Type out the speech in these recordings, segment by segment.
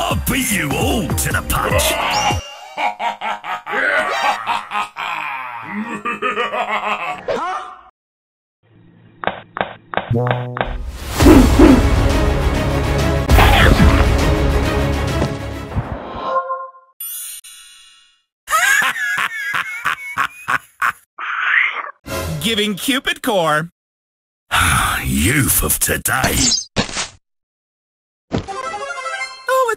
I'll beat you all to the punch. Giving Cupid core. Youth of today.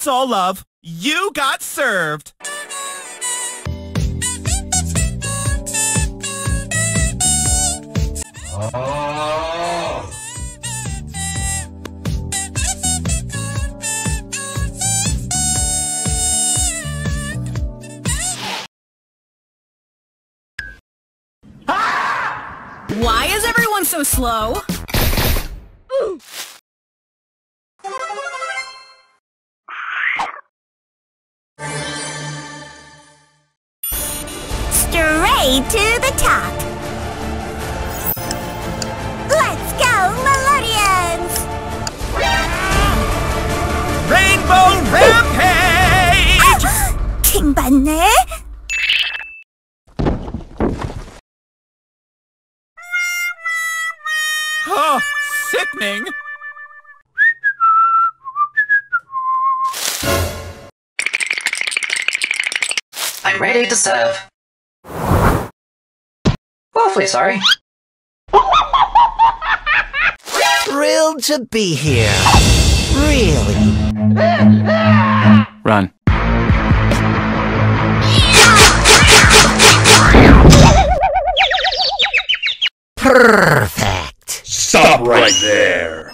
It's all love. You got served. Why is everyone so slow? Straight to the top. Let's go, Melodians! Rainbow Rampage! 킹받네? Oh, sickening. I'm ready to serve. Awfully sorry. Thrilled to be here. Really. Run. Perfect. Stop right there.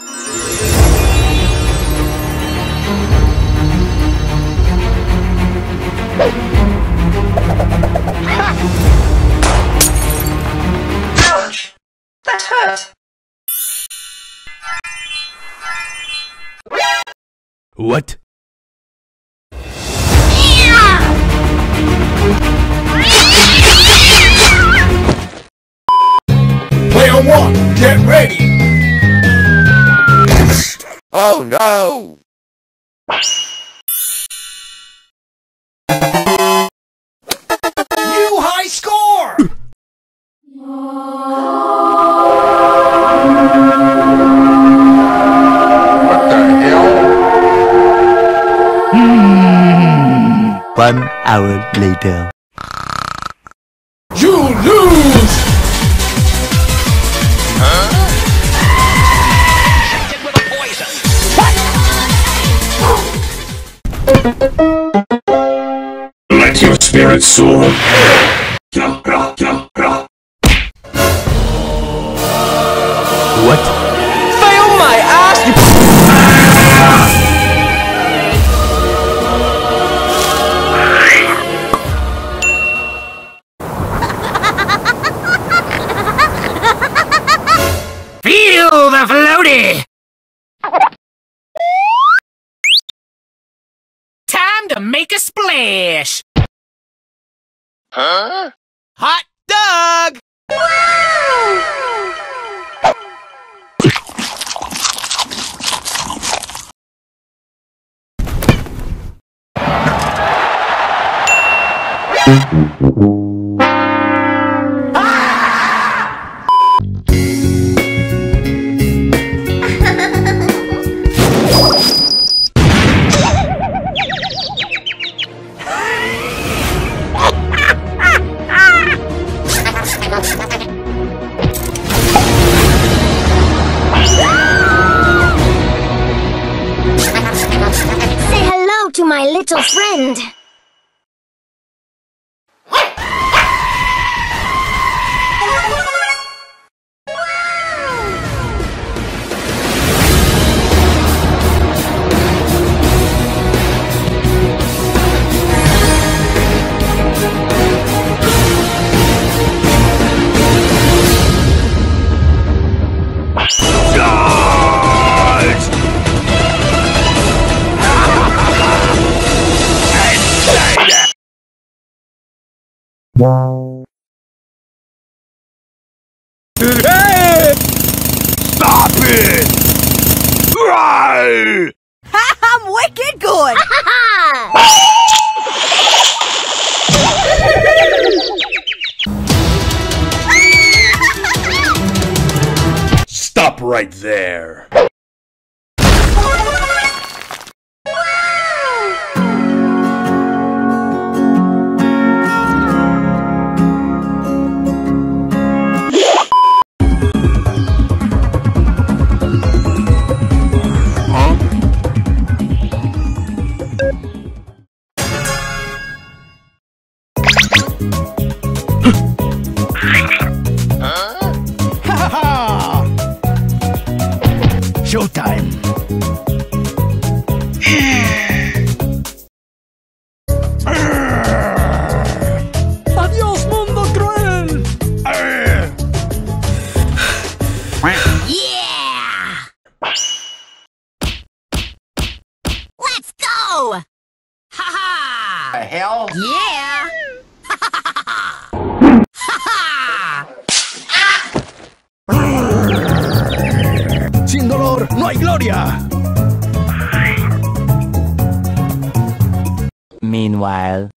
What? Player one, get ready. Oh no! New high score. One hour later. You lose. Let your spirit soar. Make a splash! Huh? Hot dog! Say little friend. Stop it! Right! I'm wicked good. Stop right there. Showtime. Dolor no hay gloria. Meanwhile.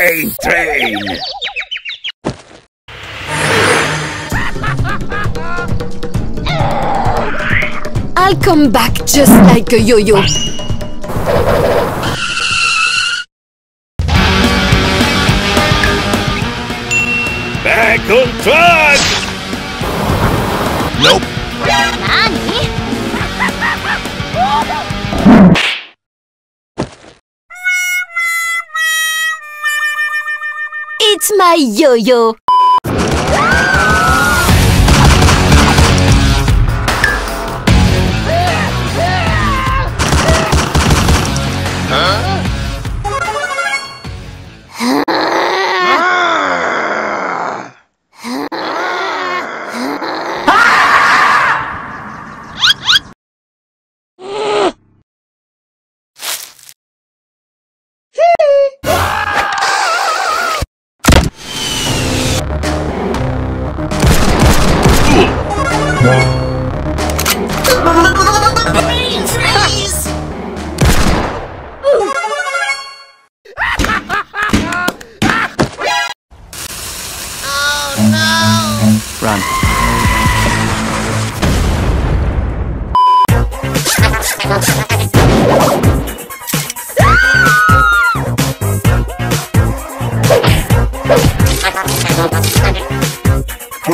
The pain train. I'll come back just like a yo-yo. Back on track. Nope. It's my yo-yo.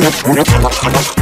I'm gonna, I'm gonna, I'm gonna, I'm gonna.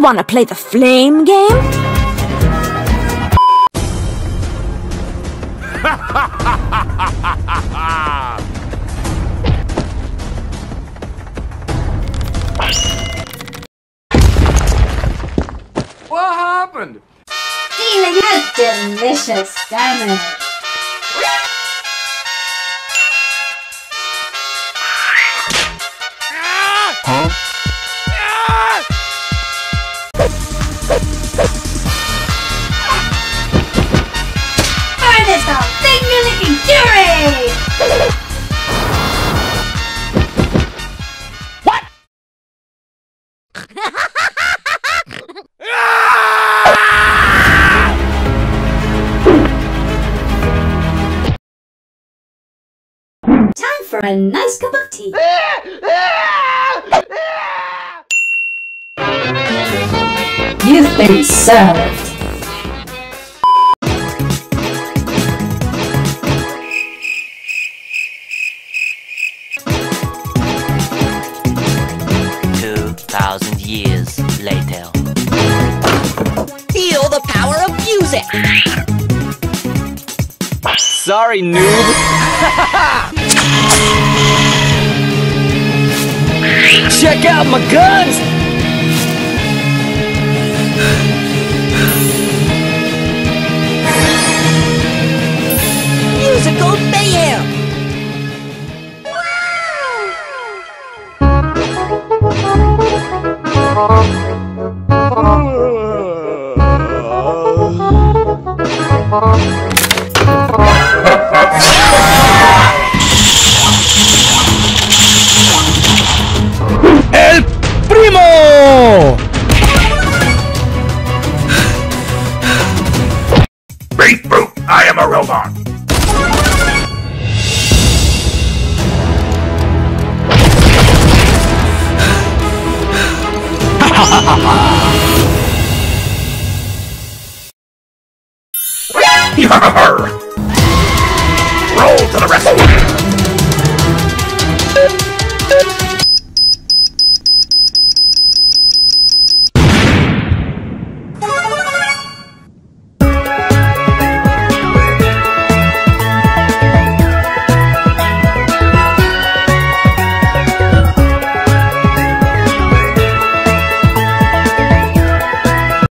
Wanna play the flame game? What happened? Feeling a delicious salmon. A nice cup of tea. You've been served. Two thousand years later. Feel the power of music! Sorry, noob. Check out my guns! to the rescue!